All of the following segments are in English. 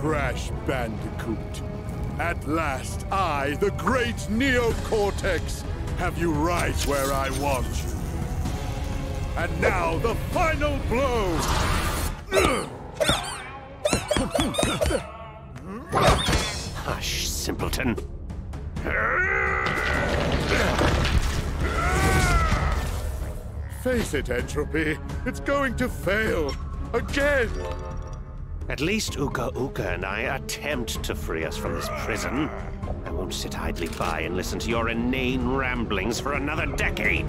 Crash Bandicoot. At last, I, the great Neo Cortex, have you right where I want you. And now, the final blow! Hush, simpleton. Face it, N. Tropy. It's going to fail. Again! At least Uka Uka and I attempt to free us from this prison. I won't sit idly by and listen to your inane ramblings for another decade.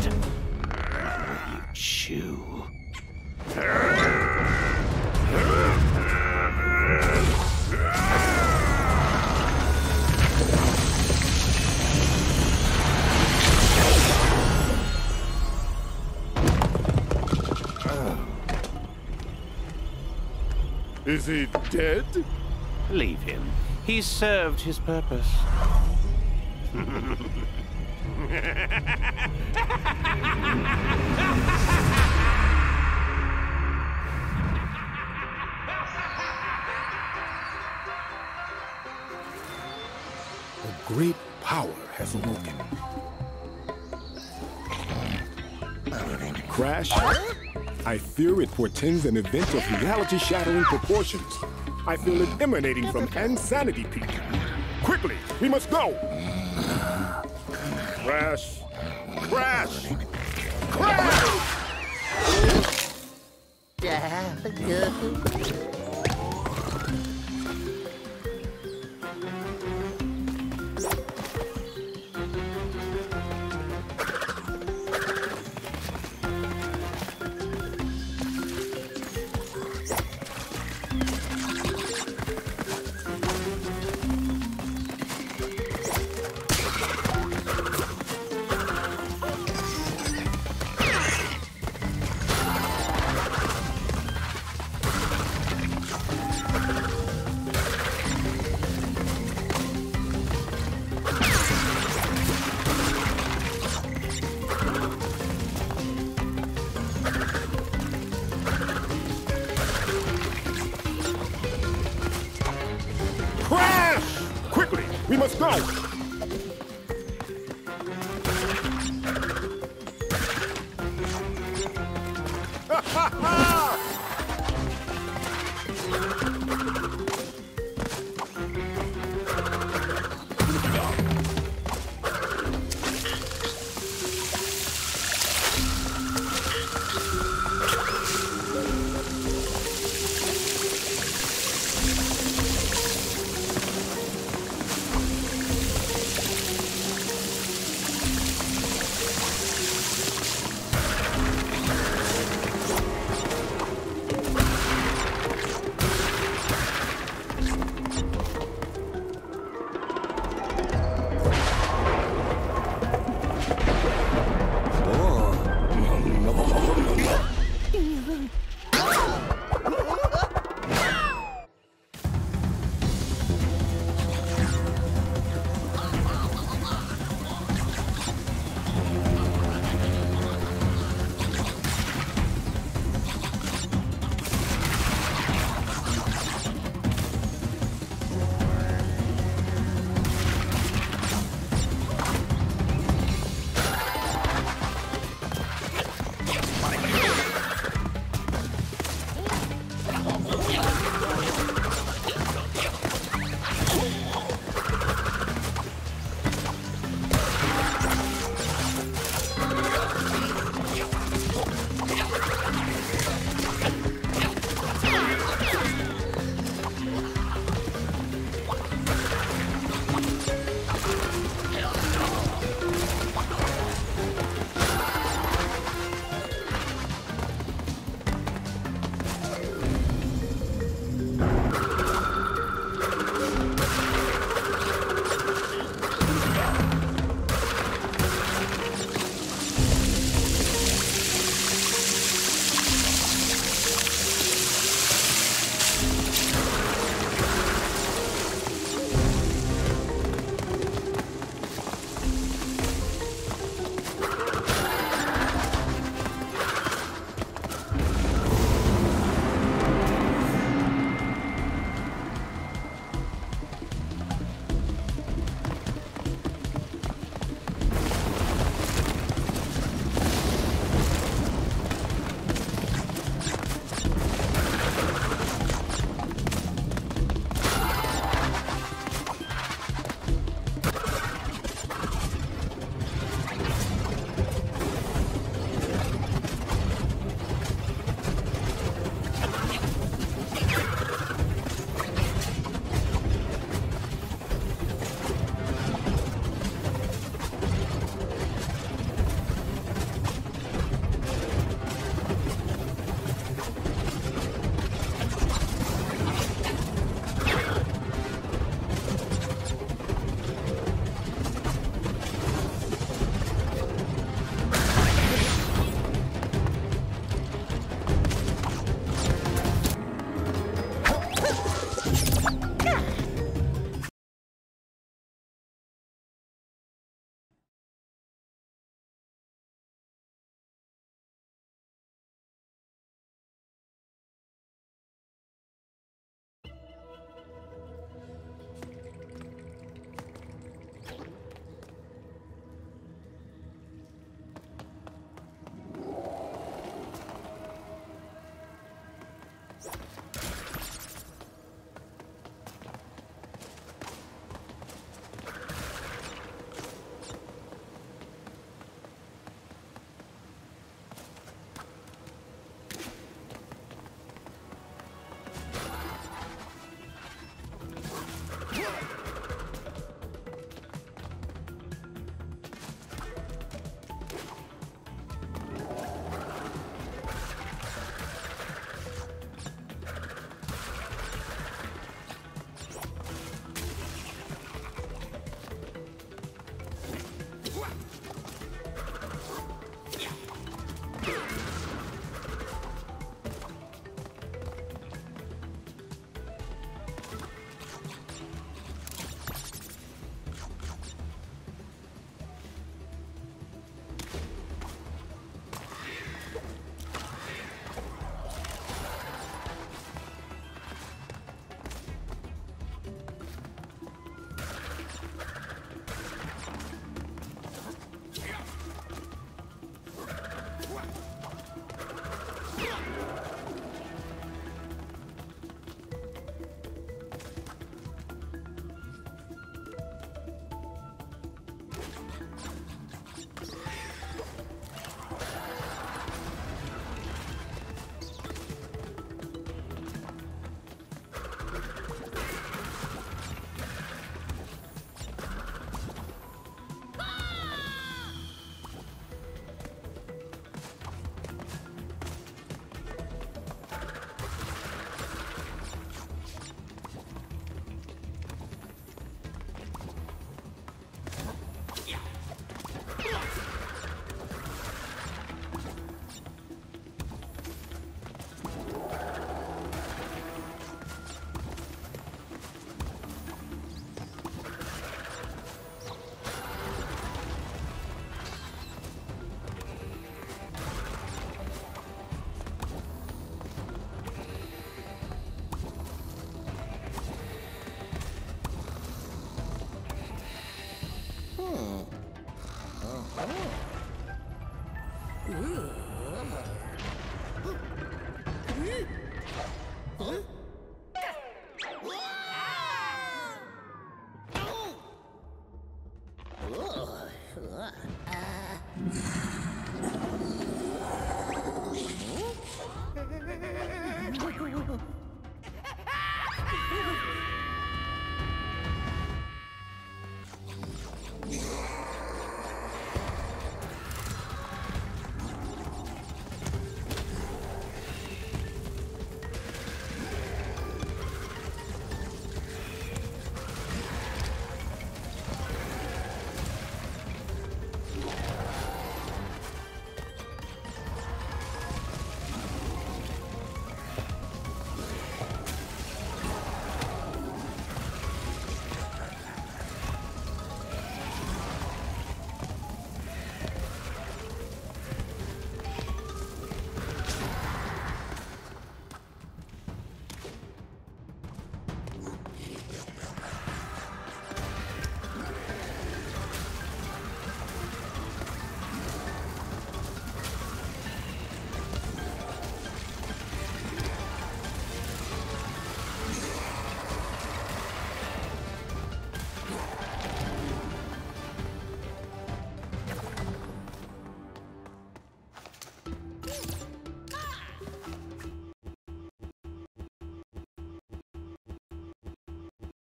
Is he dead? Leave him. He's served his purpose. A great power has awoken. Crash, I fear it portends an event of reality-shattering proportions. I feel it emanating from Insanity Peak. Quickly, we must go! Crash! Crash! Crash! Go! 어?